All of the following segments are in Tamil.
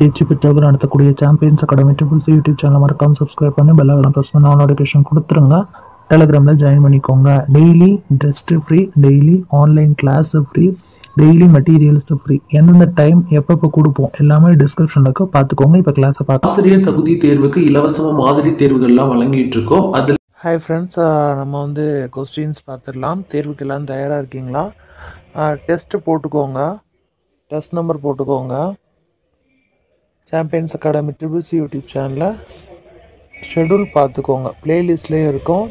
தேர்ச்சி பெற்றவர் நடத்தக்கூடிய champions academy triples YouTube channel மறக்காம சப்ஸ்கிரைப் பண்ணி பெல் ஐக்கான் ப்ரெஸ் பண்ணி நோட்டிஃபிகேஷன் கொடுத்துருங்க. டெலிகிராமில் ஜாயின் பண்ணிக்கோங்க. Daily test free daily online class free daily materials free எந்தெந்த டைம் எப்பப்போ கொடுப்போம் எல்லாமே டிஸ்கிரிப்ஷனில் இருக்க. பார்த்துக்கோங்க. இப்போ கிளாஸை பார்த்து ஆசிரியர் தகுதி தேர்வுக்கு இலவசமாக மாதிரி தேர்வுகள்லாம் வழங்கிட்டு இருக்கோம். அதில் ஹாய் ஃப்ரெண்ட்ஸ் நம்ம வந்து கொஸ்டின்ஸ் பார்த்துடலாம். தேர்வுக்கு எல்லாம் தயாராக இருக்கீங்களா? டெஸ்ட்டு போட்டுக்கோங்க. டெஸ்ட் நம்பர் போட்டுக்கோங்க. Champions academy triple C YouTube சேனலில் ஷெடியூல் பார்த்துக்கோங்க. ப்ளேலிஸ்ட்லேயும் இருக்கும்.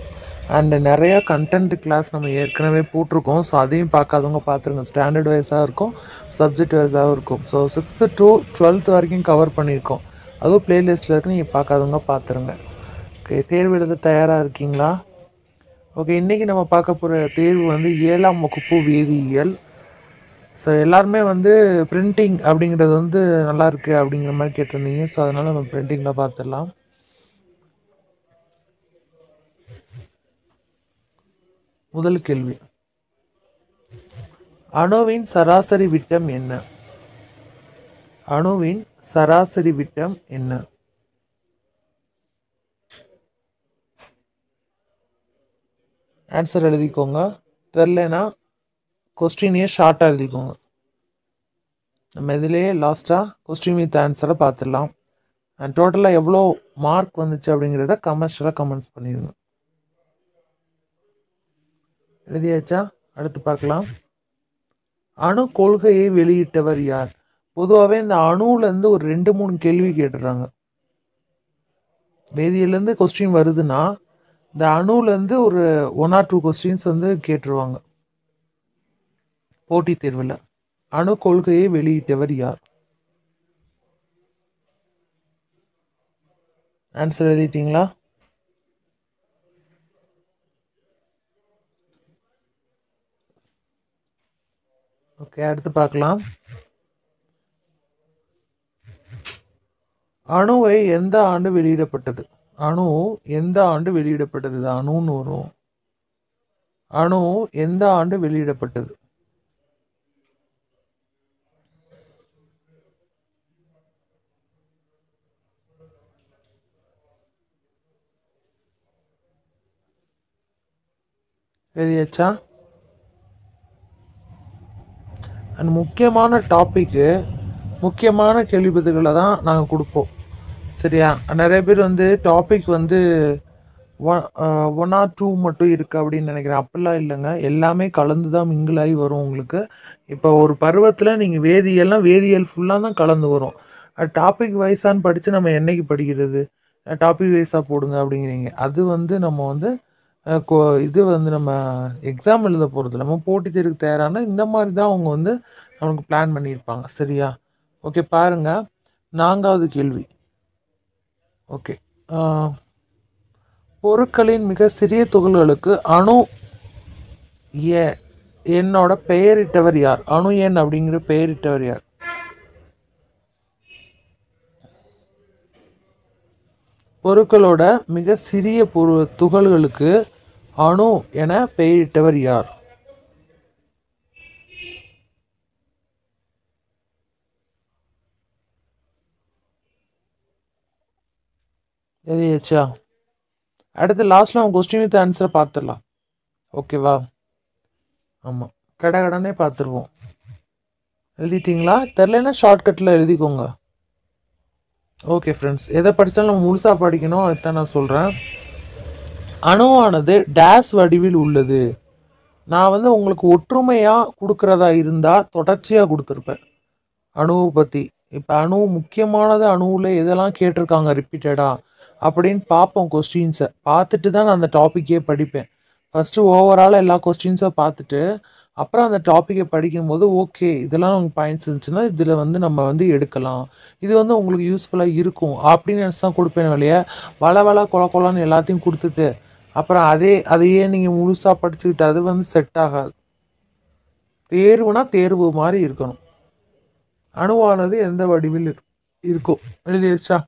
அண்டு நிறையா கண்டென்ட் கிளாஸ் நம்ம ஏற்கனவே போட்டிருக்கோம். ஸோ அதையும் பார்க்காதவங்க பார்த்துருங்க. ஸ்டாண்டர்ட் வைஸாக இருக்கும். சப்ஜெக்ட் வைஸாகவும் இருக்கும். ஸோ சிக்ஸ்த்து டு டுவெல்த் வரைக்கும் கவர் பண்ணியிருக்கோம். அதுவும் ப்ளேலிஸ்ட்டில் இருக்கு. நீங்கள் பார்க்காதவங்க பார்த்துருங்க. ஓகே தேர்வு எழுத தயாராக இருக்கீங்களா? ஓகே இன்றைக்கி நம்ம பார்க்க போகிற தேர்வு வந்து ஏழாம் வகுப்பு வேதியியல். ஸோ எல்லாருமே வந்து பிரிண்டிங் அப்படிங்கிறது வந்து நல்லா இருக்குது அப்படிங்கிற மாதிரி கேட்டிருந்தீங்க. ஸோ அதனால் நம்ம பிரிண்டிங்கில் பார்த்துடலாம் முதல் கேள்வி. அணுவின் சராசரி விட்டம் என்ன? அணுவின் சராசரி விட்டம் என்ன? ஆன்சர் எழுதிக்கோங்க. தெரிலனா கொஸ்டினையே ஷார்ட்டாக எழுதிக்கோங்க. நம்ம இதிலே லாஸ்ட்டாக கொஸ்டின் வித் ஆன்சரை பார்த்துடலாம். அண்ட் டோட்டலாக எவ்வளோ மார்க் வந்துச்சு அப்படிங்கிறத கமர்ஷியலாக கமெண்ட்ஸ் பண்ணிடுங்க. எழுதியாச்சா? அடுத்து பார்க்கலாம். அணு கொள்கையை வெளியிட்டவர் யார்? பொதுவாகவே இந்த அணுலேருந்து ஒரு ரெண்டு மூணு கேள்வி கேட்டுடுறாங்க வேதியிலேருந்து கொஸ்டின் வருதுன்னா இந்த அணுலேருந்து ஒரு ஒன் ஆர் டூ கொஸ்டின்ஸ் வந்து கேட்டுருவாங்க. போட்டித் தேர்வில் அணு கொள்கையை வெளியிட்டவர் யார்? ஆன்சர் எழுதிட்டீங்களா? ஓகே அடுத்து பார்க்கலாம். அணுவை எந்த ஆண்டு வெளியிடப்பட்டது? அணு எந்த ஆண்டு வெளியிடப்பட்டது? அணுன்னு வரும். அணு எந்த ஆண்டு வெளியிடப்பட்டது? எழுதியாச்சா? அண்ட் முக்கியமான டாப்பிக்கு முக்கியமான கேள்வி பதில்களை தான் நாங்கள் கொடுப்போம். சரியா? நிறைய பேர் வந்து டாபிக் வந்து ஒன் ஆர் டூ மட்டும் இருக்குது அப்படின்னு நினைக்கிறேன். அப்படிலாம் இல்லைங்க. எல்லாமே கலந்து தான் மிங்கிள் ஆகி வரும் உங்களுக்கு. இப்போ ஒரு பருவத்தில் நீங்கள் வேதியியல்லாம் வேதியியல் ஃபுல்லாக தான் கலந்து வரும். டாபிக் வைஸான்னு படித்து நம்ம என்னைக்கு படிக்கிறது? டாபிக் வைஸாக போடுங்க அப்படிங்கிறீங்க. அது வந்து நம்ம வந்து கோ இது வந்து நம்ம எக்ஸாம் எழுத போகிறது நம்ம போட்டித் தேர்வுக்கு தயாரான இந்த மாதிரி தான் அவங்க வந்து நமக்கு பிளான் பண்ணியிருப்பாங்க. சரியா? ஓகே பாருங்க. நான்காவது கேள்வி. ஓகே பொருட்களின் மிக சிறிய துகள்களுக்கு அணு ஏ என்னோட பெயரிட்டவர் யார்? அணு எண் அப்படிங்கிற பெயரிட்டவர் யார்? பொருட்களோட மிக சிறிய பொரு துகள்களுக்கு அணு என பெயரிட்டவர் யார்? எதையாச்சா அடுத்து லாஸ்ட்டில் அவன் கொஸ்டின் வித் ஆன்சரை பார்த்துடலாம். ஓகேவா ஆமாம் கடை கடனே பார்த்துருவோம். எழுதிட்டீங்களா? தெரிலனா ஷார்ட்கட்டில் எழுதிக்கோங்க. ஓகே ஃப்ரெண்ட்ஸ் எதை படித்தாலும் நம்ம முழுசாக படிக்கணும் அதுதான் நான் சொல்கிறேன் அணுவானது டேஸ் வடிவில் உள்ளது. நான் வந்து உங்களுக்கு ஒற்றுமையாக கொடுக்குறதா இருந்தால் தொடர்ச்சியாக கொடுத்துருப்பேன். அணுவை பற்றி இப்போ அணு முக்கியமானது அணுவில் எதெல்லாம் கேட்டிருக்காங்க ரிப்பீட்டடாக அப்படின்னு பார்ப்போம் கொஸ்டின்ஸை பார்த்துட்டு தான் நான் அந்த டாப்பிக்கே படிப்பேன். ஃபஸ்ட்டு ஓவரால் எல்லா கொஸ்டின்ஸை பார்த்துட்டு அப்புறம் அந்த டாப்பிக்கை படிக்கும்போது ஓகே இதெல்லாம் நமக்கு பாயிண்ட்ஸ் இருந்துச்சுன்னா இதில் வந்து நம்ம வந்து எடுக்கலாம். இது வந்து உங்களுக்கு யூஸ்ஃபுல்லாக இருக்கும் அப்படின்னு நினச்சி தான் கொடுப்பேன் வழிய வள வள கொல கொலன்னு எல்லாத்தையும் கொடுத்துட்டு அப்புறம் அதே அதையே நீங்கள் முழுசாக படிச்சுக்கிட்டு அது வந்து செட் ஆகாது. தேர்வுனா தேர்வு மாதிரி இருக்கணும். அணுவானது எந்த வடிவில் இரு- இருக்கும் எழுதியாச்சா?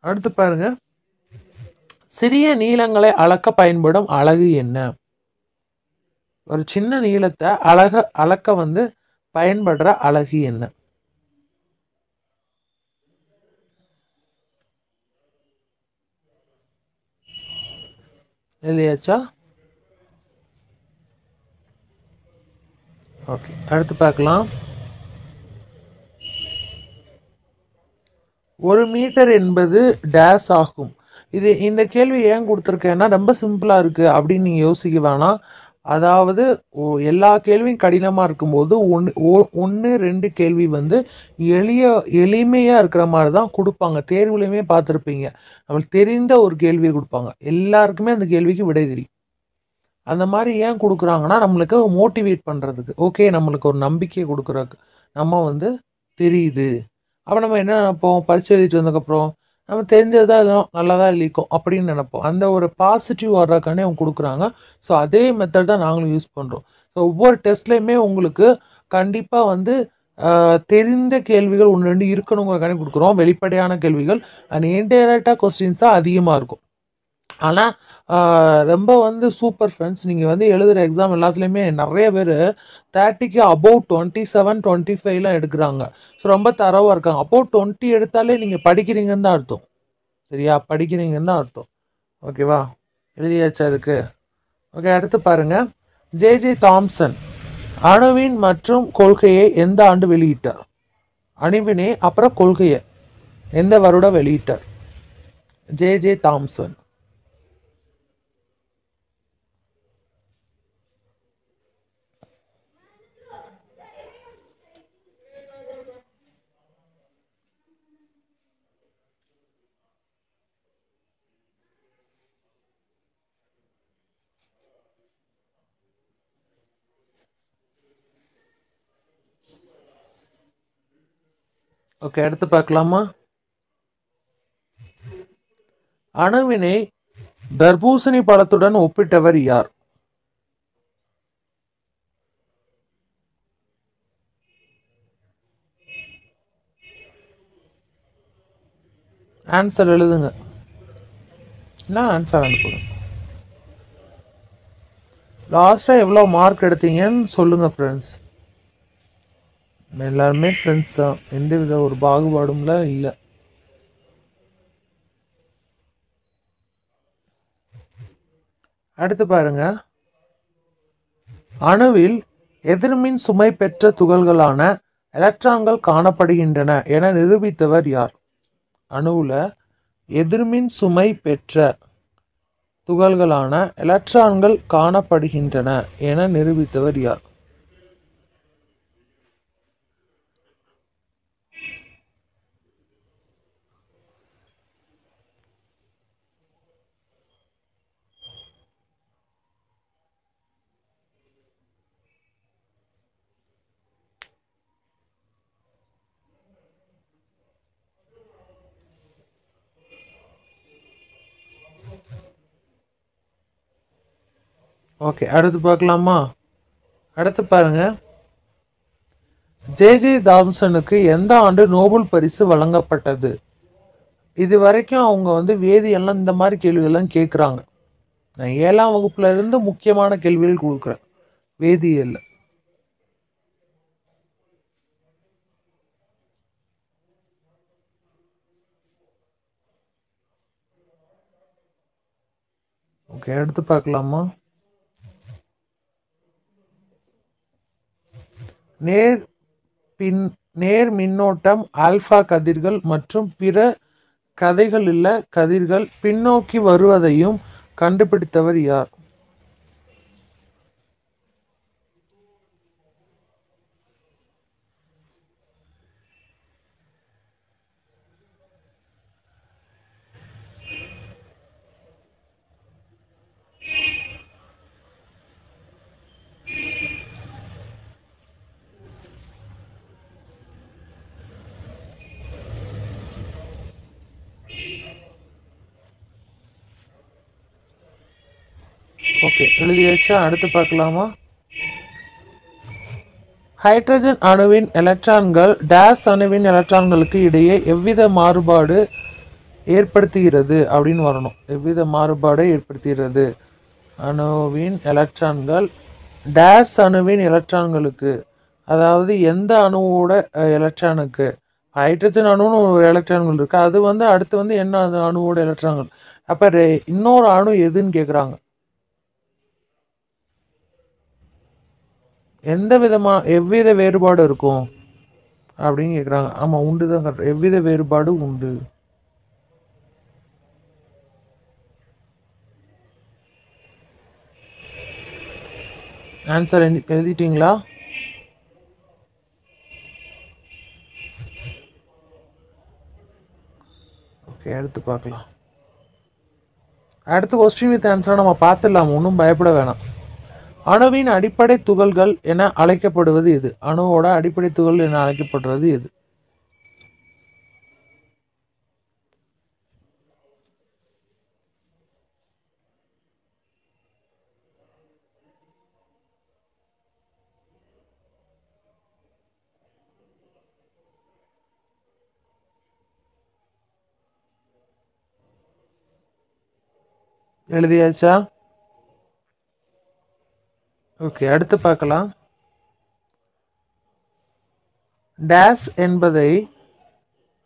அடுத்து பாருங்க. சிறிய நீளங்களை அளக்க பயன்படும் அழகு என்ன? ஒரு சின்ன நீளத்தை அழக அளக்க வந்து பயன்படுற அழகு என்ன? எழுதியாச்சா? ஓகே அடுத்து பார்க்கலாம். ஒரு மீட்டர் என்பது டேஸ் ஆகும். இது இந்த கேள்வி ஏன் கொடுத்துருக்கேன்னா ரொம்ப சிம்பிளாக இருக்குது அப்படின்னு நீங்கள் யோசிக்க வேணாம். அதாவது ஓ- எல்லா கேள்வியும் கடினமாக இருக்கும்போது ஒன்று ஒன்று ரெண்டு கேள்வி வந்து எளிய எளிமையாக இருக்கிற மாதிரி தான் கொடுப்பாங்க. தேர்வுலையுமே பார்த்துருப்பீங்க. நம்மளுக்கு தெரிந்த ஒரு கேள்வியை கொடுப்பாங்க. எல்லாருக்குமே அந்த கேள்விக்கு விடை தெரியும். அந்த மாதிரி ஏன் கொடுக்குறாங்கன்னா நம்மளுக்கு மோட்டிவேட் பண்ணுறதுக்கு ஓகே நம்மளுக்கு ஒரு நம்பிக்கை கொடுக்குறதுக்கு. நம்ம வந்து தெரியுது. அப்போ நம்ம என்ன நினைப்போம்? பரிசு எழுதிட்டு வந்ததுக்கப்புறம் நம்ம தெரிஞ்சதா எதுவும் நல்லதாக தான் அப்படின்னு நினைப்போம். அந்த ஒரு பாசிட்டிவ் வர்றதுக்கானே அவங்க கொடுக்குறாங்க. ஸோ அதே மெத்தட் தான் நாங்களும் யூஸ் பண்ணுறோம் ஸோ ஒவ்வொரு டெஸ்ட்லேயுமே உங்களுக்கு கண்டிப்பாக வந்து தெரிந்த கேள்விகள் ஒன்று ரெண்டு இருக்கணுங்கிறக்கானே கொடுக்குறோம். வெளிப்படையான கேள்விகள். அண்ட் இன்டைரக்டாக கொஸ்டின்ஸ் தான் அதிகமாக இருக்கும். ஆனால் ரொம்ப வந்து சூப்பர் ஃப்ரெண்ட்ஸ் நீங்கள் வந்து எழுதுகிற எக்ஸாம் எல்லாத்துலேயுமே நிறைய பேர் தேர்ட்டிக்கு அபவ் டுவெண்ட்டி செவன் டுவெண்ட்டி ஃபைவ்லாம் எடுக்கிறாங்க. ஸோ ரொம்ப தரவாக இருக்காங்க. அபவ் டுவெண்ட்டி எடுத்தாலே நீங்கள் படிக்கிறீங்கன்னு தான் அர்த்தம். சரியா? படிக்கிறீங்கன்னு தான் அர்த்தம். ஓகேவா எழுதியாச்சு அதுக்கு? ஓகே அடுத்து பாருங்கள் ஜே ஜே தாம்சன் அணுவின் மற்றும் கொள்கையை எந்த ஆண்டு வெளியிட்டார்? அணுவினை அப்புறம் கொள்கையை எந்த வருடம் வெளியிட்டார்? ஜே ஜே தாம்சன் ஓகே அடுத்து பார்க்கலாமா? அணுவினை தர்பூசணி பழத்துடன் ஒப்பிட்டவர் யார்? ஆன்சர் எழுதுங்க. நான் ஆன்சர் அனுப்புங்க லாஸ்ட்டாக எவ்வளோ மார்க் எடுத்தீங்கன்னு சொல்லுங்கள் ஃப்ரெண்ட்ஸ் எல்லாருமே ஃப்ரெண்ட்ஸ் தான். எந்த வித ஒரு பாகுபாடும்லாம் இல்லை. அடுத்து பாருங்க. அணுவில் எதிர்மின் சுமை பெற்ற துகள்களான எலக்ட்ரான்கள் காணப்படுகின்றன என நிரூபித்தவர் யார்? அணுவில் எதிர்மின் சுமை பெற்ற துகள்களான எலக்ட்ரான்கள் காணப்படுகின்றன என நிரூபித்தவர் யார்? ஓகே அடுத்து பார்க்கலாமா? அடுத்து பாருங்கள் ஜே ஜே தாம்சனுக்கு எந்த ஆண்டு நோபல் பரிசு வழங்கப்பட்டது? இது வரைக்கும் அவங்க வந்து வேதியெல்லாம் இந்த மாதிரி கேள்விகள்லாம் கேட்குறாங்க நான் ஏழாம் வகுப்பில் இருந்து முக்கியமான கேள்விகள் கொடுக்குறேன். வேதியியலில். ஓகே அடுத்து பார்க்கலாமா? நேர் பின் நேர் மின்னோட்டம் ஆல்பா கதிர்கள் மற்றும் பிற கதைகளிலுள்ள கதிர்கள் பின்னோக்கி வருவதையும் கண்டுபிடித்தவர் யார் ஓகே எழுதியாச்சா அடுத்து பார்க்கலாமா? ஹைட்ரஜன் அணுவின் எலக்ட்ரான்கள் டேஸ் அணுவின் எலக்ட்ரான்களுக்கு இடையே எவ்வித மாறுபாடு ஏற்படுத்துகிறது அப்படின்னு வரணும். எவ்வித மாறுபாடை ஏற்படுத்துகிறது? அணுவின் எலக்ட்ரான்கள் டேஸ் அணுவின் எலக்ட்ரான்களுக்கு அதாவது எந்த அணுவோட எலக்ட்ரானுக்கு ஹைட்ரஜன் அணுன்னு ஒரு எலக்ட்ரான்கள் இருக்குது அது வந்து அடுத்து வந்து என்ன அணுவோட எலக்ட்ரான்கள் அப்போ இன்னொரு அணு எதுன்னு கேட்குறாங்க எந்த விதமா எவ்வித வேறுபாடு இருக்கும்? அப்படின்னு கேட்குறாங்க ஆமாம் உண்டு தான் கரெக்ட். எவ்வித வேறுபாடு உண்டு? ஆன்சர் எழுதிட்டீங்களா? ஓகே அடுத்து பார்க்கலாம். அடுத்த கொஸ்டின் வித் ஆன்சரை நம்ம பார்த்துடலாம். ஒன்றும் பயப்பட வேணாம். அணுவின் அடிப்படை துகள்கள் என அழைக்கப்படுவது எது அணுவோட அடிப்படை துகள் என அழைக்கப்படுறது எது எழுதியாச்சா? ஓகே அடுத்து பார்க்கலாம். டேஸ் என்பதை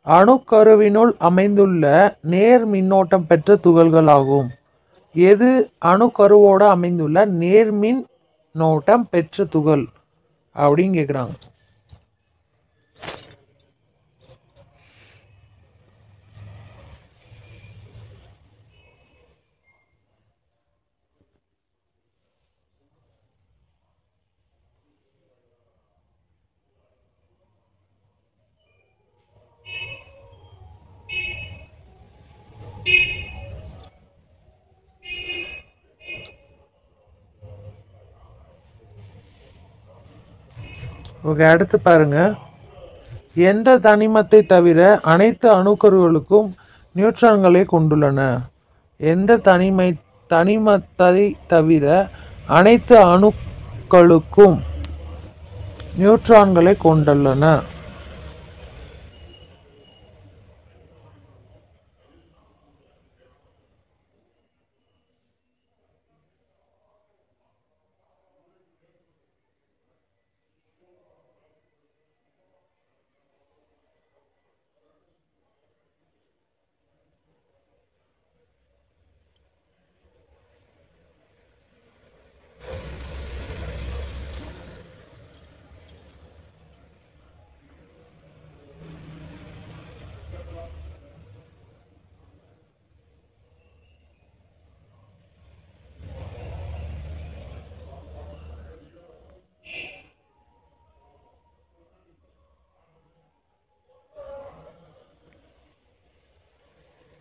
அணுக்கருவினுள் அமைந்துள்ள நேர் மின்னோட்டம் பெற்ற துகள்கள் ஆகும் எது அணுக்கருவோடு அமைந்துள்ள நேர்மின் நோட்டம் பெற்ற துகள்? அப்படின்னு கேட்குறாங்க ஓகே அடுத்து பாருங்க. எந்த தனிமத்தை தவிர அனைத்து அணுக்கருகளுக்கும் நியூட்ரான்களை கொண்டுள்ளன? எந்த தனிமை தனிமத்தை தவிர அனைத்து அணுக்களுக்கும் நியூட்ரான்களை கொண்டுள்ளன?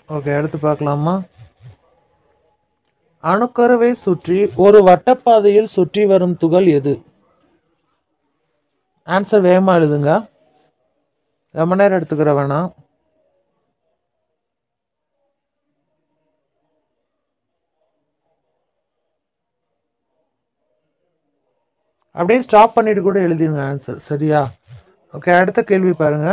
ஓகே அடுத்து பார்க்கலாமா? அணுக்கருவை சுற்றி ஒரு வட்டப்பாதையில் சுற்றி வரும் துகள் எது? ஆன்சர் வேகமாக எழுதுங்க. ரொம்ப நேரம் எடுத்துக்கிற வேணாம். அப்படியே ஸ்டாப் பண்ணிட்டு கூட எழுதிருங்க ஆன்சர் சரியா? ஓகே அடுத்த கேள்வி பாருங்க.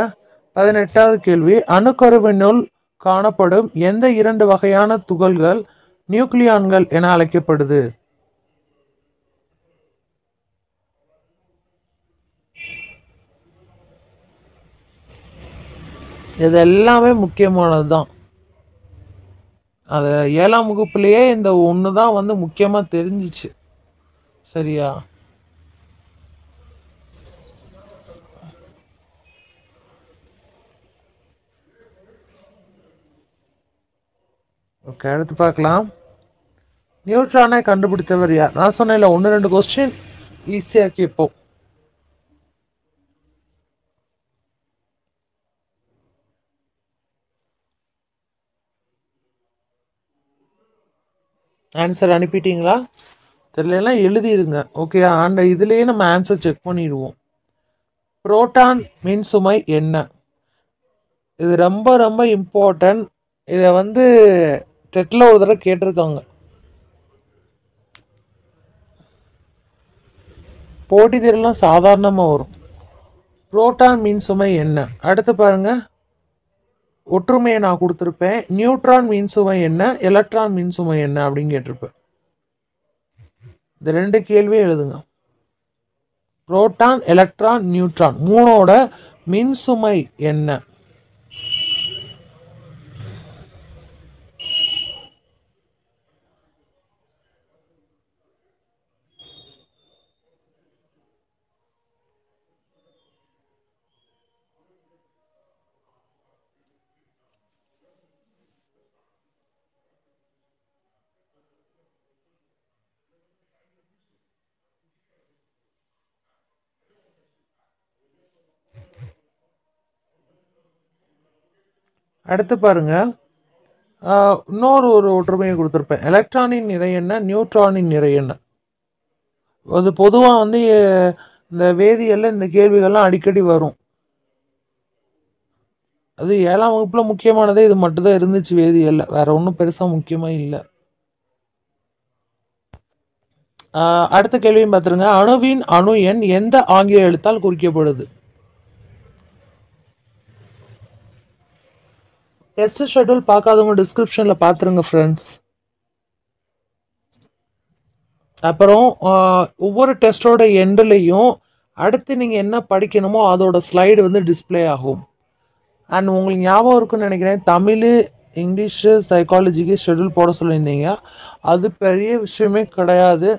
பதினெட்டாவது கேள்வி அணுக்கருவினுள் காணப்படும் எந்த இரண்டு வகையான துகள்கள் நியூக்ளியான்கள் என அழைக்கப்படுது? இது எல்லாமே முக்கியமானது தான் அது ஏழாம் வகுப்புலேயே இந்த ஒன்று தான் வந்து முக்கியமாக தெரிஞ்சிச்சு. சரியா? ஓகே அடுத்து பார்க்கலாம். நியூட்ரானை கண்டுபிடித்தவர் யார்? நான் சொன்னேன்ல ஒன்று ரெண்டு கொஸ்டின் ஈஸியாக கேட்போம். ஆன்சர் அனுப்பிட்டீங்களா? தெரியலனா எழுதிருங்க. ஓகே அந்த இதுலேயே நம்ம ஆன்சர் செக் பண்ணிடுவோம். புரோட்டான் மின் சுமை என்ன? இது ரொம்ப ரொம்ப இம்பார்ட்டன்ட் இதை வந்து டெட்டில் ஒரு தடவை கேட்டிருக்காங்க. போட்டி தேர்வுலாம் சாதாரணமாக வரும். புரோட்டான் மின்சுமை என்ன? அடுத்து பாருங்கள் ஒற்றுமையை நான் கொடுத்துருப்பேன். நியூட்ரான் மின்சுமை என்ன? எலக்ட்ரான் மின்சுமை என்ன அப்படின்னு கேட்டிருப்பேன். இந்த ரெண்டு கேள்வியும் எழுதுங்க. புரோட்டான் எலக்ட்ரான் நியூட்ரான் மூணோட மின்சுமை என்ன? அடுத்து பாருங்கள் இன்னொரு ஒரு ஒற்றுமையை கொடுத்துருப்பேன். எலக்ட்ரானின் நிறை என்ன நியூட்ரானின் நிறை என்ன? அது பொதுவாக வந்து இந்த வேதியியலில் இந்த கேள்விகள்லாம் அடிக்கடி வரும். அது ஏழாம் வகுப்பில் முக்கியமானதே இது மட்டும்தான் இருந்துச்சு வேதியியல்ல. வேற ஒன்றும் பெருசாக முக்கியமாக இல்லை. அடுத்த கேள்வியும் பார்த்துருங்க. அணுவின் அணு எண் எந்த ஆங்கில எழுத்தால் குறிக்கப்படுது? டெஸ்ட் ஷெட்யூல் பார்க்காதவங்க டிஸ்கிரிப்ஷனில் பார்த்துருங்க ஃப்ரெண்ட்ஸ் அப்புறம் ஒவ்வொரு டெஸ்டோட எண்ட்லேயும் அடுத்து நீங்கள் என்ன படிக்கணுமோ அதோட ஸ்லைடு வந்து டிஸ்ப்ளே ஆகும். அண்ட் உங்களுக்கு ஞாபகம் இருக்குன்னு நினைக்கிறேன் தமிழ் இங்கிலீஷு சைக்காலஜிக்கு ஷெட்யூல் போட சொல்லியிருந்தீங்க. அது பெரிய விஷயமே கிடையாது.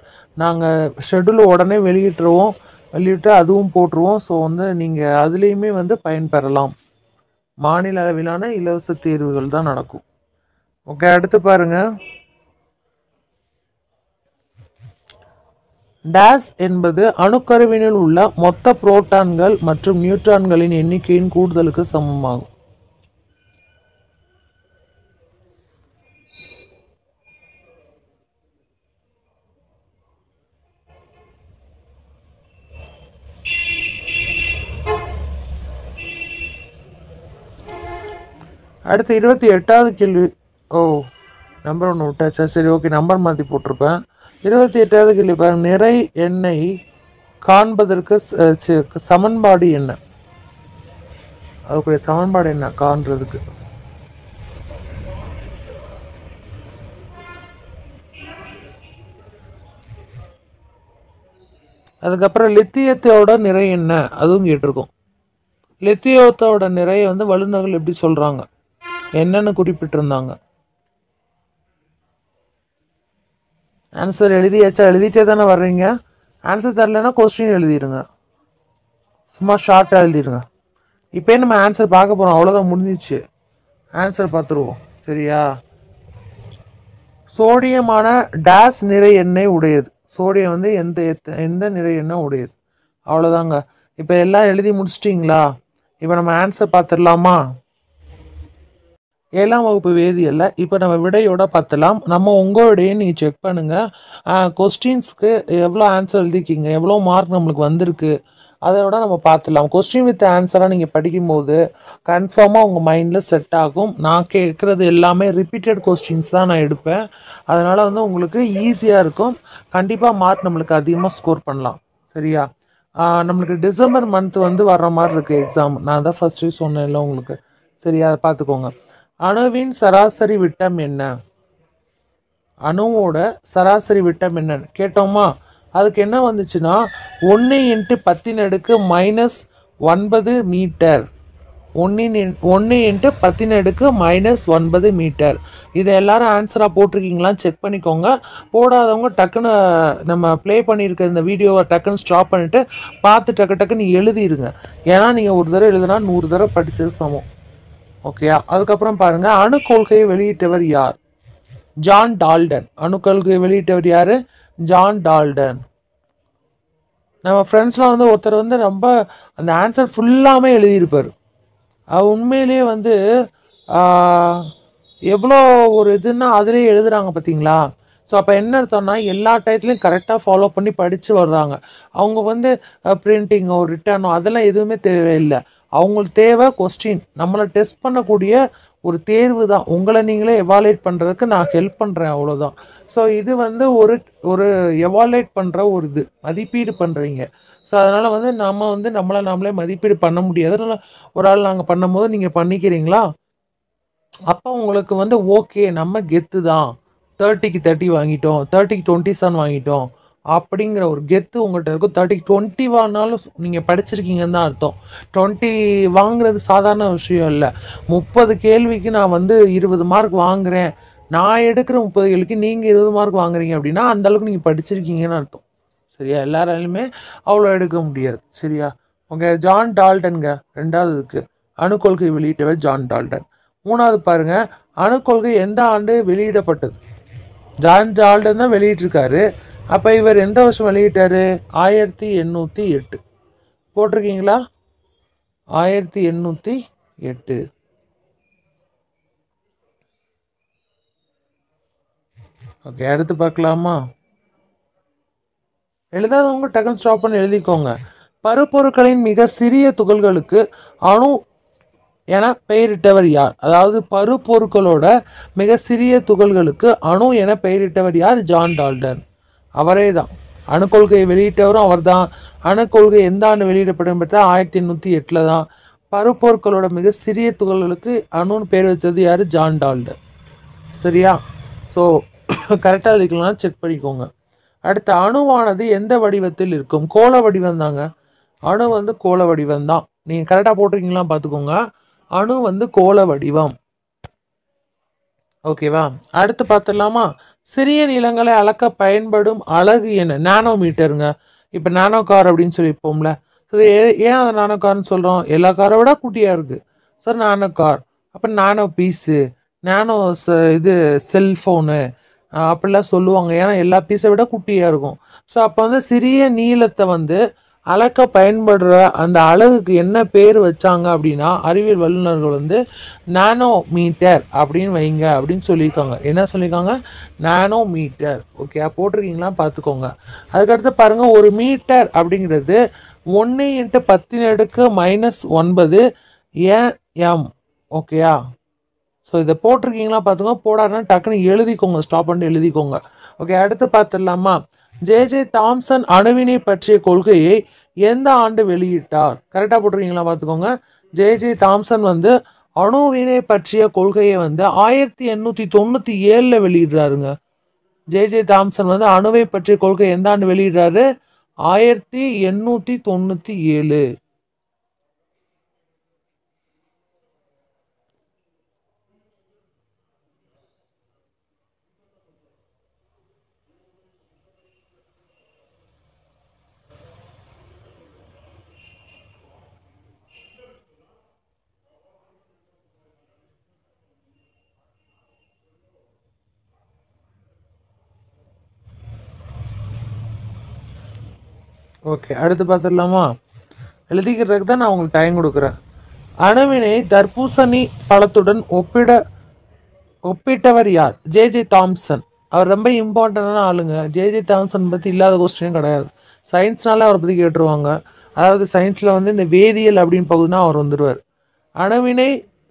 நாங்கள் ஷெட்யூல் உடனே வெளியிட்டுருவோம். வெளியிட்டு அதுவும் போட்டுருவோம். ஸோ வந்து நீங்கள் அதுலேயுமே வந்து பயன்பெறலாம். மாநில அளவிலான இலவச தேர்வுகள் தான் நடக்கும். ஓகே அடுத்து பாருங்க. டேஸ் என்பது அணுக்கருவினில் உள்ள மொத்த புரோட்டான்கள் மற்றும் நியூட்ரான்களின் எண்ணிக்கையின் கூடுதலுக்கு சமமாகும். அடுத்து இருபத்தி எட்டாவது கேள்வி. ஓ நம்பர் ஒன்று விட்டாச்சா? சரி ஓகே நம்பர் மாற்றி போட்டிருப்பேன். இருபத்தி எட்டாவது கேள்வி பாருங்க. நிறை எண்ணை காண்பதற்கு ச- சமன்பாடு என்ன? அதுக்குரிய சமன்பாடு என்ன? காண்றதுக்கு. அதுக்கப்புறம் லித்தியத்தோட நிறை என்ன? அதுவும் கேட்டிருக்கோம். லித்தியத்தோட நிறைய வந்து வல்லுநர்கள் எப்படி சொல்கிறாங்க என்னன்னு குறிப்பிட்டிருந்தாங்க. ஆன்சர் எழுதியாச்சா? எழுதிட்டே தானே வர்றீங்க? ஆன்சர் தரலன்னா கொஸ்டின் எழுதிடுங்க. சும்மா ஷார்ட்டாக எழுதிடுங்க. இப்போ நம்ம ஆன்சர் பார்க்க போகிறோம் அவ்வளோதான் முடிஞ்சிச்சு. ஆன்சர் பார்த்துருவோம். சரியா? சோடியமான டேஸ் நிறை எண்ணெய் உடையது. சோடியம் வந்து எந்த எத்த- எந்த நிறை எண்ணெய் உடையது? அவ்வளோதாங்க இப்போ எல்லாம் எழுதி முடிச்சிட்டிங்களா? இப்போ நம்ம ஆன்சர் பார்த்துடலாமா? ஏழாம் வகுப்பு வேதியியல்ல. இப்போ நம்ம விடையோட பார்த்தலாம். நம்ம உங்களுடைய நீங்கள் செக் பண்ணுங்கள் கொஸ்டின்ஸ்க்கு எவ்வளோ ஆன்சர் எழுதிக்கிங்க எவ்வளோ மார்க் நம்மளுக்கு வந்திருக்கு? அதை விட நம்ம பார்த்துடலாம் கொஸ்டின் வித் ஆன்சராக நீங்கள் படிக்கும்போது கன்ஃபார்மாக உங்கள் மைண்டில் செட் ஆகும். நான் கேட்குறது எல்லாமே ரிப்பீட்டட் கொஸ்டின்ஸ் தான் நான் எடுப்பேன். அதனால் வந்து உங்களுக்கு ஈஸியாக இருக்கும். கண்டிப்பாக மார்க் நம்மளுக்கு அதிகமாக ஸ்கோர் பண்ணலாம். சரியா? நம்மளுக்கு டிசம்பர் மந்த் வந்து வர்ற மாதிரி இருக்குது எக்ஸாம் நான் தான் ஃபஸ்ட்டு சொன்னேன்ல உங்களுக்கு. சரியா அதை பார்த்துக்கோங்க. அணுவின் சராசரி விட்டம் என்ன? அணுவோட சராசரி விட்டம் என்னன்னு கேட்டோமா? அதுக்கு என்ன வந்துச்சுன்னா ஒன்று இன்ட்டு பத்தின் அடுக்கு மைனஸ் ஒன்பது மீட்டர். ஒன்றின் ஒன்று இன்ட்டு பத்தின் அடுக்கு மைனஸ் ஒன்பது மீட்டர். இதை எல்லாரும் ஆன்சராக போட்டிருக்கீங்களான்னு செக் பண்ணிக்கோங்க. போடாதவங்க டக்குன்னு நம்ம ப்ளே பண்ணியிருக்க இந்த வீடியோவை டக்குன்னு ஸ்டாப் பண்ணிவிட்டு பார்த்து டக்கு டக்குன்னு எழுதிடுங்க ஏன்னா நீங்கள் ஒரு தடவை எழுதுனா நூறு தடவை படித்தது சமம். ஓகேயா அதுக்கப்புறம் பாருங்க அணு கொள்கையை வெளியிட்டவர் யார்? John Dalton. அணு கொள்கையை வெளியிட்டவர் யார்? John Dalton. நம்ம ஃப்ரெண்ட்ஸ்லாம் வந்து ஒருத்தர் வந்து ரொம்ப அந்த ஆன்சர் ஃபுல்லாமே எழுதியிருப்பார். உண்மையிலேயே வந்து எவ்வளோ ஒரு இதுன்னா அதிலே எழுதுறாங்க பார்த்தீங்களா ஸோ அப்போ என்ன அர்த்தம்னா எல்லா டயத்துலையும் கரெக்டாக ஃபாலோ பண்ணி படித்து வர்றாங்க. அவங்க வந்து பிரிண்டிங்கோ ரிட்டர்னோ அதெல்லாம் எதுவுமே தேவையில்லை. அவங்களுக்கு தேவை கொஸ்டின் நம்மளை டெஸ்ட் பண்ணக்கூடிய ஒரு தேர்வு தான் உங்களை நீங்களே எவாலுவேட் பண்ணுறதுக்கு நான் ஹெல்ப் பண்ணுறேன் அவ்வளோதான் ஸோ இது வந்து ஒரு ஒரு எவாலுவேட் பண்ணுற ஒரு இது. மதிப்பீடு பண்ணுறீங்க ஸோ அதனால் வந்து நம்ம வந்து நம்மளை நாமளே மதிப்பீடு பண்ண முடியாது. அதனால் ஒரு ஆள் நாங்கள் பண்ணும்போது நீங்கள் பண்ணிக்கிறீங்களா? அப்போ உங்களுக்கு வந்து ஓகே நம்ம கெத்து தான். தேர்ட்டிக்கு தேர்ட்டி வாங்கிட்டோம். தேர்ட்டிக்கு டுவெண்ட்டி செவன் வாங்கிட்டோம். அப்படிங்கிற ஒரு கெத்து உங்கள்கிட்ட இருக்கும். தேர்ட்டி டுவெண்ட்டி வாங்கினாலும் நீங்கள் படிச்சிருக்கீங்கன்னு தான் அர்த்தம். டுவெண்ட்டி வாங்குறது சாதாரண விஷயம் இல்லை. முப்பது கேள்விக்கு நான் வந்து இருபது மார்க் வாங்குறேன். நான் எடுக்கிற முப்பது கேள்விக்கு நீங்கள் இருபது மார்க் வாங்குறீங்க அப்படின்னா அந்தளவுக்கு நீங்கள் படிச்சிருக்கீங்கன்னு அர்த்தம். சரியா? எல்லாராலையுமே அவ்வளோ எடுக்க முடியாது. சரியா? ஓகே ஜான் டால்டன்ங்க அணு அணுக்கொள்கை வெளியிட்டவர் ஜான் டால்டன் மூணாவது பாருங்க. அணுக்கொள்கை எந்த ஆண்டு வெளியிடப்பட்டது? ஜான் டால்டன் தான் வெளியிட்டிருக்காரு. அப்போ இவர் எந்த வருஷம் வெளியிட்டார்? ஆயிரத்தி எண்ணூற்றி எட்டு. போட்டிருக்கீங்களா? ஆயிரத்தி எண்ணூற்றி எட்டு. ஓகே அடுத்து பார்க்கலாமா? எழுதாதவங்க டக்குன்னு ஸ்டாப் பண்ணி எழுதிக்கோங்க. பருப்பொருட்களின் மிக சிறிய துகள்களுக்கு அணு என பெயரிட்டவர் யார்? அதாவது பருப்பொருட்களோட மிக சிறிய துகள்களுக்கு அணு என பெயரிட்டவர் யார்? John Dalton. அவரே தான் அணுக்கொள்கையை வெளியிட்டவரும் அவர்தான். அணுக்கொள்கை எந்த ஆண்டு வெளியிடப்படும் பெற்றால் ஆயிரத்தி எண்ணூற்றி எட்டில் தான் பருப்பொருட்களோட மிக சிறிய துகள்களுக்கு அணுன்னு பேர் வச்சது யார்? John Dalton. சரியா? ஸோ கரெக்டாக இருக்கலாம் செக் பண்ணிக்கோங்க. அடுத்து அணுவானது எந்த வடிவத்தில் இருக்கும்? கோள வடிவம் தாங்க. அணு வந்து கோள வடிவம் தான். நீங்கள் கரெக்டாக போட்டிருக்கீங்களா? பார்த்துக்கோங்க. அணு வந்து கோள வடிவம். ஓகேவா அடுத்து பார்த்துடலாமா? சிறிய நிலங்களை அளக்க பயன்படும் அழகு என்ன? நானோமீட்டருங்க இப்போ நானோ கார் அப்படின்னு சொல்லியிருப்போம்ல. ஸோ ஏன் அதை நானோ கார்னு சொல்கிறோம் எல்லா காரை விட குட்டியாக இருக்குது சார் நானோ கார் அப்போ நானோ பீஸு நானோ இது செல்ஃபோனு அப்படிலாம் சொல்லுவாங்க. ஏன்னா எல்லா பீஸை விட குட்டியாக இருக்கும். ஸோ அப்போ வந்து சிறிய நீளத்தை வந்து அளக்க பயன்படுற அந்த அலகுக்கு என்ன பேர் வச்சாங்க அப்படின்னா அறிவியல் வல்லுநர்கள் வந்து நானோ மீட்டர் அப்படின்னு வைங்க அப்படின்னு சொல்லியிருக்காங்க. என்ன சொல்லியிருக்காங்க? நானோ மீட்டர் ஓகே போட்டிருக்கீங்களா? பார்த்துக்கோங்க. அதுக்கடுத்து பாருங்கள் ஒரு மீட்டர் அப்படிங்கிறது ஒன்று இன்ட்டு பத்தின் அடுக்கு மைனஸ் ஒன்பது எம் ஓகேயா ஸோ இதை போட்டிருக்கீங்களா? பார்த்துக்கோங்க. போடாதுன்னா டக்குன்னு எழுதிக்கோங்க. ஸ்டாப் பண்ணிட்டு எழுதிக்கோங்க. ஓகே அடுத்து பார்த்துடலாமா? ஜே ஜே தாம்சன் அணுவினை பற்றிய கொள்கையை எந்த ஆண்டு வெளியிட்டார்? கரெக்டாக போட்டிருக்கீங்களா? பார்த்துக்கோங்க. ஜே ஜே தாம்சன் வந்து அணுவினை பற்றிய கொள்கையை வந்து ஆயிரத்தி எண்ணூற்றி தொண்ணூற்றி ஏழில் வெளியிடுறாருங்க. ஜே ஜே தாம்சன் வந்து அணுவை பற்றிய கொள்கை எந்த ஆண்டு வெளியிடுறாரு? ஆயிரத்தி எண்ணூற்றி தொண்ணூற்றி ஏழு. ஓகே அடுத்து பார்த்துடலாமா? எழுதிக்கிறதுக்கு தான் நான் உங்களுக்கு டைம் கொடுக்குறேன். அணுவினை தர்பூசணி பழத்துடன் ஒப்பிட ஒப்பிட்டவர் யார்? ஜே ஜே தாம்சன் அவர் ரொம்ப இம்பார்ட்டண்டான ஆளுங்க. ஜே ஜே தாம்சன் பற்றி இல்லாத கொஸ்டினும் கிடையாது. சயின்ஸ்னால அவரை பற்றி கேட்டுருவாங்க. அதாவது சயின்ஸில் வந்து இந்த வேதியியல் அப்படின்னு பகுதினா அவர் வந்துடுவார் அணுவினை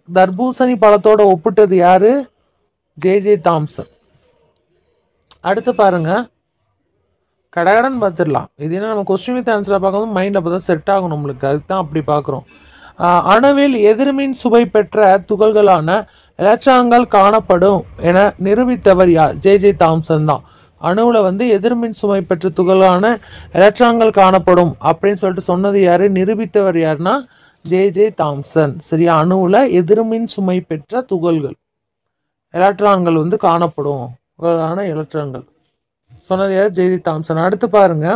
தர்பூசணி பழத்தோட ஒப்பிட்டது யார்? ஜே ஜே தாம்சன் அடுத்து பாருங்கள் கடகடன் பார்த்துடலாம். இது என்ன நம்ம கொஸ்டின் வித் ஆன்சரை பார்க்கும்போது மைண்ட் அப்போ தான் செட் ஆகும் நம்மளுக்கு. அதுக்கு தான் அப்படி பார்க்குறோம். அணுவில் எதிர்மின் சுவை பெற்ற துகள்களான எலக்ட்ரான்கள் காணப்படும் என நிரூபித்தவர் யார்? ஜே ஜே தாம்சன் தான். அணுவில் வந்து எதிர்மின் சுமை பெற்ற துகளான எலக்ட்ரான்கள் காணப்படும் அப்படின்னு சொல்லிட்டு சொன்னது யார்? நிரூபித்தவர் யாருன்னா ஜே ஜே தாம்சன். சரியா? அணுவில் எதிர்மின் சுமை பெற்ற துகள்கள். எலக்ட்ரான்கள் வந்து காணப்படும். துகளான எலக்ட்ரான்கள் சொன்னது யார்? J Thomson. அடுத்து பாருங்க.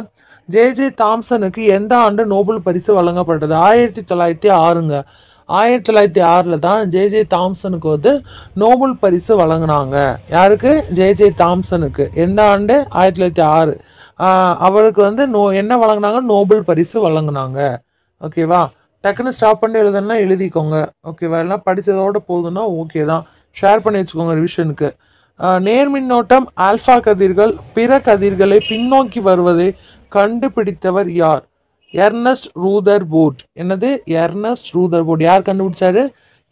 ஜே ஜே தாம்சனுக்கு எந்த ஆண்டு நோபல் பரிசு வழங்கப்பட்டது? ஆயிரத்தி தொள்ளாயிரத்தி ஆறுங்க. ஆயிரத்தி தொள்ளாயிரத்தி ஆறில் தான் ஜே ஜே தாம்சனுக்கு வந்து நோபல் பரிசு வழங்கினாங்க. யாருக்கு? ஜே ஜே தாம்சனுக்கு. எந்த ஆண்டு? ஆயிரத்தி தொள்ளாயிரத்தி ஆறு. அவருக்கு வந்து நோ என்ன வழங்கினாங்க? நோபல் பரிசு வழங்கினாங்க. ஓகேவா? டக்குன்னு ஸ்டாப் பண்ணி எழுதணும்னா எழுதிக்கோங்க. ஓகேவா? எல்லாம் படித்ததோட போதுன்னா ஓகே தான். ஷேர் பண்ணி வச்சுக்கோங்க ரிவிஷனுக்கு நேர்மின்னோட்டம் ஆல்ஃபா கதிர்கள் பிற கதிர்களை பின்னோக்கி வருவதை கண்டுபிடித்தவர் யார்? எர்னஸ்ட் ரூதர் போர்ட் என்னது? எர்னஸ்ட் ரூதர் போர்ட் யார் கண்டுபிடிச்சாரு?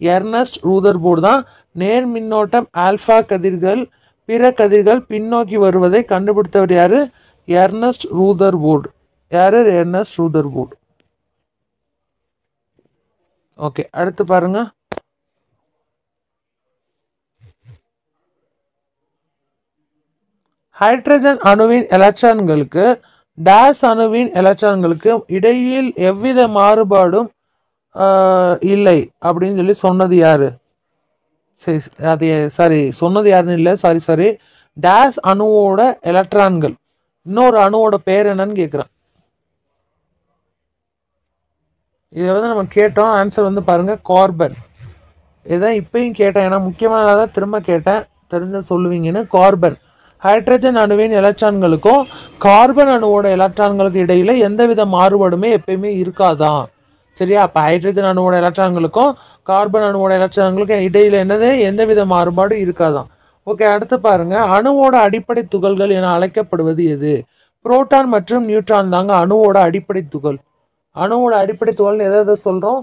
எர்னஸ்ட் ரூதர் போர்டு தான் நேர் மின்னோட்டம் ஆல்ஃபா கதிர்கள் பிற கதிர்கள் பின்னோக்கி வருவதை கண்டுபிடித்தவர் யாரு? எர்னஸ்ட் ரூதர் போர்டு யாரு? எர்னஸ்ட் ரூதர் போர்டு ஓகே அடுத்து பாருங்கள் ஹைட்ரஜன் அணுவின் எலக்ட்ரான்களுக்கு டேஸ் அணுவின் எலக்ட்ரான்களுக்கு இடையில் எவ்வித மாறுபாடும் இல்லை அப்படின்னு சொல்லி சொன்னது யாரு? சரி அது சாரி சொன்னது யாருன்னு இல்லை சாரி சாரி டேஸ் அணுவோட எலக்ட்ரான்கள். இன்னொரு அணுவோட பேர் என்னன்னு கேட்குறேன் இதை வந்து நம்ம கேட்டோம். ஆன்சர் வந்து பாருங்கள் கார்பன். இதான் இப்பயும் கேட்டேன். ஏன்னா முக்கியமானதாக திரும்ப கேட்டேன். தெரிஞ்ச சொல்லுவீங்கன்னு. கார்பன். ஹைட்ரஜன் அணுவின் எலக்ட்ரான்களுக்கும் கார்பன் அணுவோட எலக்ட்ரான்களுக்கு இடையில எந்தவித மாறுபாடுமே எப்பயுமே இருக்காதான் சரியா? அப்போ ஹைட்ரஜன் அணுவோட எலக்ட்ரான்களுக்கும் கார்பன் அணுவோட எலக்ட்ரான்களுக்கும் இடையில என்னது? எந்தவித மாறுபாடும் இருக்காதான் ஓகே அடுத்து பாருங்க. அணுவோட அடிப்படை துகள்கள் என அழைக்கப்படுவது எது? புரோட்டான் மற்றும் நியூட்ரான் தாங்க அணுவோட அடிப்படை துகள். அணுவோட அடிப்படை துகள் எதை எதை சொல்கிறோம்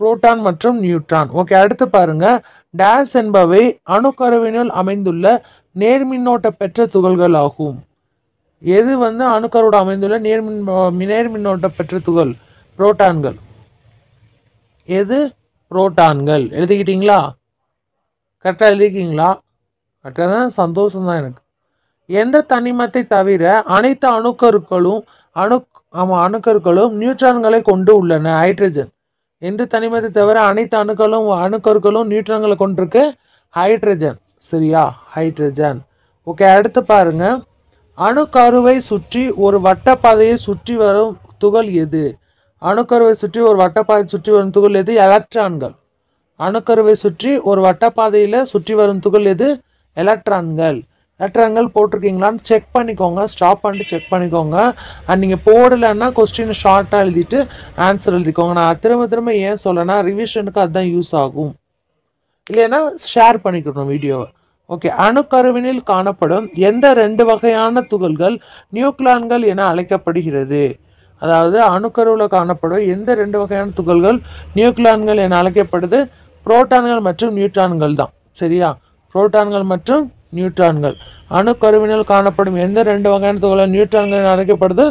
புரோட்டான் மற்றும் நியூட்ரான். ஓகே அடுத்து பாருங்க. டேஸ் என்பவை அணுக்கருவினுள் அமைந்துள்ள நேர்மின்னோட்ட பெற்ற துகள்கள் ஆகும். எது வந்து அணுக்கரோடு அமைந்துள்ள நேர்மின் நேர்மின்னோட்ட பெற்ற துகள்? புரோட்டான்கள். எது? புரோட்டான்கள். எழுதிக்கிட்டீங்களா? கரெக்டாக எழுதிக்கிங்களா கரெக்டாக தான் சந்தோஷம் தான் எனக்கு. எந்த தனிமத்தை தவிர அனைத்து அணுக்கருக்களும் அணு ஆமாம் அணுக்கருக்களும் நியூட்ரான்களை கொண்டு உள்ளன. ஹைட்ரஜன். எந்த தனிமத்தை தவிர அனைத்து அணுக்களும் அணுக்கருக்களும் நியூட்ரான்களை கொண்டிருக்கு? ஹைட்ரஜன். சரியா? ஹைட்ரஜன் ஓகே அடுத்து பாருங்க. அணுக்கருவை சுற்றி ஒரு வட்டப்பாதையை சுற்றி வரும் துகள் எது? அணுக்கருவை சுற்றி ஒரு வட்டப்பாதை சுற்றி வரும் துகள் எது? எலக்ட்ரான்கள் அணுக்கருவை சுற்றி ஒரு வட்டப்பாதையில் சுற்றி வரும் துகள் எது? எலக்ட்ரான்கள் எலக்ட்ரான்கள் போட்டிருக்கீங்களான்னு செக் பண்ணிக்கோங்க. ஸ்டாப் பண்ணிட்டு செக் பண்ணிக்கோங்க. அண்ட் நீங்கள் போடலைன்னா கொஸ்டின் ஷார்ட்டாக எழுதிட்டு ஆன்சர் எழுதிக்கோங்க. நான் திரும்ப திரும்ப ஏன் சொல்லனா ரிவிஷனுக்கு அதுதான் யூஸ் ஆகும். இல்லைன்னா ஷேர் பண்ணிக்கணும் வீடியோவை ஓகே அணுக்கருவினில் காணப்படும் எந்த ரெண்டு வகையான துகள்கள் நியூக்ளான்கள் என அழைக்கப்படுகிறது? அதாவது அணுக்கருவில் காணப்படும் எந்த ரெண்டு வகையான துகள்கள் நியூக்ளான்கள் என அழைக்கப்படுது? புரோட்டான்கள் மற்றும் நியூட்ரான்கள் தான். சரியா? புரோட்டான்கள் மற்றும் நியூட்ரான்கள். அணுக்கருவினில் காணப்படும் எந்த ரெண்டு வகையான துகள்கள் நியூட்ரான்கள் என அழைக்கப்படுது?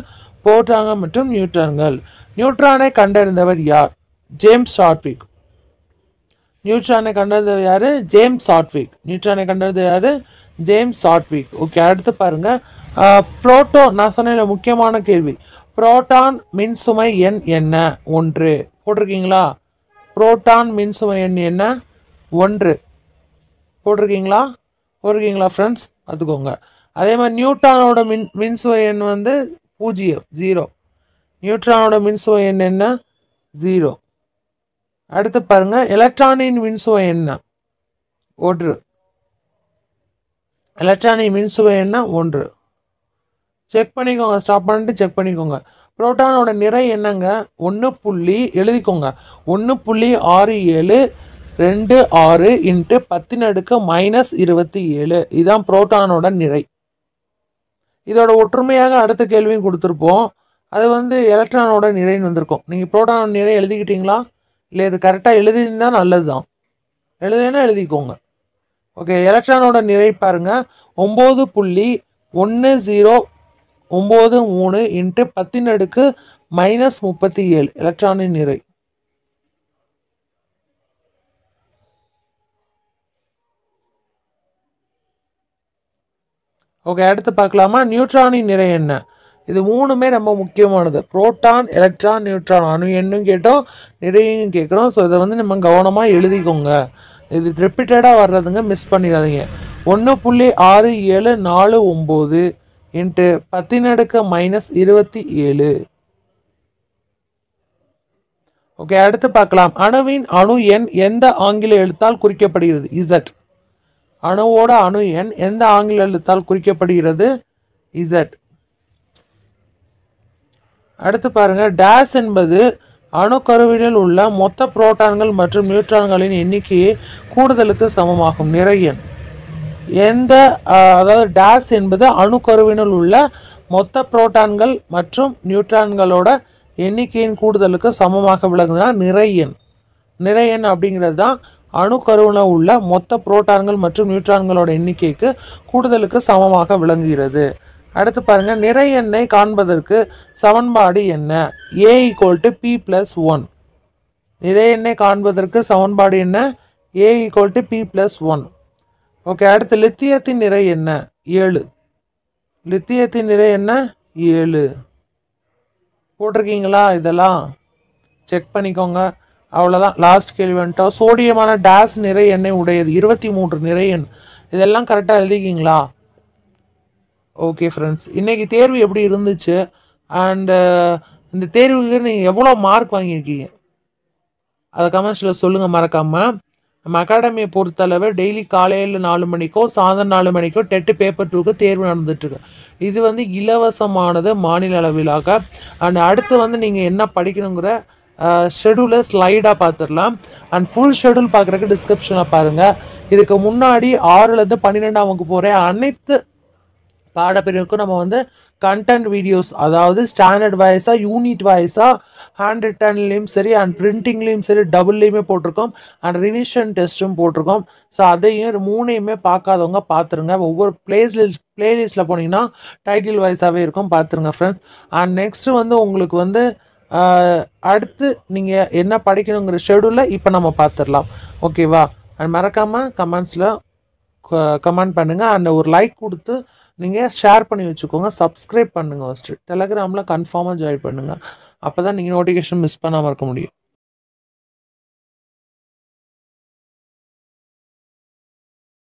புரோட்டான்கள் மற்றும் நியூட்ரான்கள். நியூட்ரானை கண்டறிந்தவர் யார்? ஜேம்ஸ் ஷார்ட்விக் நியூட்ரானை கண்டது யார்? James Chadwick. நியூட்ரானை கண்டது யார்? James Chadwick. ஓகே அடுத்து பாருங்கள் புரோட்டோ நான் சொன்ன முக்கியமான கேள்வி. புரோட்டான் மின்சுமை எண் என்ன? ஒன்று. போட்டிருக்கீங்களா? புரோட்டான் மின்சுமை எண் என்ன? ஒன்று. போட்டிருக்கீங்களா? போட்டிருக்கீங்களா ஃப்ரெண்ட்ஸ் பார்த்துக்கோங்க அதே மாதிரி நியூட்ரானோட மின் மின்சுவை எண் வந்து பூஜ்ஜியம் ஜீரோ நியூட்ரானோட மின்சுவை எண் என்ன? ஜீரோ அடுத்து பாருங்க எலக்ட்ரானின் மின்சுவை என்ன? ஒன்று. எலக்ட்ரானின் மின்சுவை என்ன? ஒன்று. செக் பண்ணிக்கோங்க ஸ்டாப் பண்ணிட்டு செக் பண்ணிக்கோங்க. புரோட்டானோட நிறை என்னங்க? ஒன்று புள்ளி எழுதிக்கோங்க. ஒன்று புள்ளி ஆறு ஏழு ரெண்டு ஆறு இன்ட்டு பத்தின் அடுக்கு மைனஸ் இருபத்தி ஏழு. இதுதான் புரோட்டானோட நிறை. இதோட ஒற்றுமையாக அடுத்த கேள்வியும் கொடுத்துருப்போம். அது வந்து எலக்ட்ரானோட நிறைன்னு வந்திருக்கும். நீங்கள் புரோட்டானோட நிறை எழுதிக்கிட்டீங்களா? இல்லை இது கரெக்டாக எழுதினா நல்லது தான் எழுதுனா எழுதிக்கோங்க. ஓகே எலக்ட்ரானோட நிறை பாருங்க. ஒம்பது புள்ளி ஒன்று ஜீரோ ஒம்பது மூணு இன்ட்டு பத்தின் அடுக்கு மைனஸ் முப்பத்தி ஏழு. எலக்ட்ரானின் நிறை. ஓகே அடுத்து பார்க்கலாமா? நியூட்ரானின் நிறை என்ன? இது மூணுமே ரொம்ப முக்கியமானது. புரோட்டான் எலக்ட்ரான் நியூட்ரான் அணு எண்ணும் கேட்டோம் நிறையும் கேட்குறோம். ஸோ இதை வந்து நம்ம கவனமாக எழுதிக்கோங்க. இது ரிப்பீட்டடாக வர்றதுங்க மிஸ் பண்ணிடாதீங்க. ஒன்று புள்ளி ஆறு ஏழு நாலு ஒம்பது இன்ட்டு பத்தினடுக்க மைனஸ் இருபத்தி ஏழு. ஓகே அடுத்து பார்க்கலாம். அணுவின் அணு எண் எந்த ஆங்கில எழுத்தால் குறிக்கப்படுகிறது? இசட் அணுவோட அணு எண் எந்த ஆங்கில எழுத்தால் குறிக்கப்படுகிறது? இசட் அடுத்து பாருங்கள் டேஸ் என்பது அணுக்கருவினில் உள்ள மொத்த புரோட்டான்கள் மற்றும் நியூட்ரான்களின் எண்ணிக்கையை கூடுதலுக்கு சமமாகும். நிறையன் எந்த அதாவது டேஸ் என்பது அணுக்கருவினுள் உள்ள மொத்த புரோட்டான்கள் மற்றும் நியூட்ரான்களோட எண்ணிக்கையின் கூடுதலுக்கு சமமாக விளங்குதுன்னா நிறையன் நிறையன் அப்படிங்கிறது தான் அணுக்கருவில் உள்ள மொத்த புரோட்டான்கள் மற்றும் நியூட்ரான்களோட எண்ணிக்கைக்கு கூடுதலுக்கு சமமாக விளங்குகிறது. அடுத்து பாருங்க நிறை எண்ணை காண்பதற்கு சமன்பாடு என்ன? A equal to B plus one நிறை எண்ணை காண்பதற்கு சமன்பாடு என்ன? A equal to B plus one okay அடுத்து லித்தியத்தின் நிறை என்ன? ஏழு. லித்தியத்தின் நிறை என்ன? ஏழு. போட்டிருக்கீங்களா இதெல்லாம்? செக் பண்ணிக்கோங்க. அவ்வளோதான் லாஸ்ட் கேள்வி வந்துட்டோம். சோடியமான டேஸ் நிறை எண்ணெய் உடையது. இருபத்தி மூன்று நிறை எண். இதெல்லாம் கரெக்டாக எழுதிக்கிங்களா ஓகே ஃப்ரெண்ட்ஸ் இன்றைக்கி தேர்வு எப்படி இருந்துச்சு? அண்டு uh, இந்த தேர்வுக்கு நீங்கள் எவ்வளோ மார்க் வாங்கியிருக்கீங்க? அதை கமெண்ட்ஸில் சொல்லுங்கள் மறக்காமல் நம்ம அகாடமியை பொறுத்தளவு டெய்லி காலையில் நாலு மணிக்கோ சாயந்தரம் நாலு மணிக்கோ டெட்டு பேப்பர் டூக்கு தேர்வு நடந்துட்டுருக்கு. இது வந்து இலவசமானது மாநில அளவிலாக. அண்ட் அடுத்து வந்து நீங்கள் என்ன படிக்கணுங்கிற uh, ஷெடியூலை ஸ்லைடாக பார்த்துடலாம். அண்ட் ஃபுல் ஷெடியூல் பார்க்குறக்கு டிஸ்கிரிப்ஷனில் பாருங்கள் இதுக்கு முன்னாடி ஆறுலேருந்து பன்னிரெண்டாம் வகுப்பு போகிற அனைத்து பாடப்பிரிவுக்கும் நம்ம வந்து கண்டென்ட் வீடியோஸ் அதாவது ஸ்டாண்டர்ட் வைஸாக யூனிட் வைஸாக ஹேண்ட் ரிட்டன்லேயும் சரி அண்ட் பிரிண்டிங்லேயும் சரி டபுள்லேயுமே போட்டிருக்கோம். அண்ட் ரிவிஷன் டெஸ்ட்டும் போட்டிருக்கோம். ஸோ அதையும் மூணையுமே பார்க்காதவங்க பார்த்துருங்க. ஒவ்வொரு பிளேஸ்லிஸ்ட் பிளேலிஸ்ட்டில் போனீங்கன்னா டைட்டில் வைஸாகவே இருக்கும். பார்த்துருங்க ஃப்ரெண்ட்ஸ் அண்ட் நெக்ஸ்ட்டு வந்து உங்களுக்கு வந்து அடுத்து நீங்கள் என்ன படிக்கணுங்கிற ஷெடியூலில் இப்போ நம்ம பார்த்துடலாம். ஓகேவா அண்ட் மறக்காமல் கமெண்ட்ஸில் கமெண்ட் பண்ணுங்கள் அண்ட் ஒரு லைக் கொடுத்து நீங்கள் ஷேர் பண்ணி வச்சுக்கோங்க சப்ஸ்கிரைப் பண்ணுங்கள் ஃபஸ்ட்டு டெலகிராமில் கன்ஃபார்மாக ஜாயின் பண்ணுங்கள் அப்போ தான் நீங்கள் நோட்டிஃபிகேஷன் மிஸ் பண்ணாமல் இருக்க முடியும்.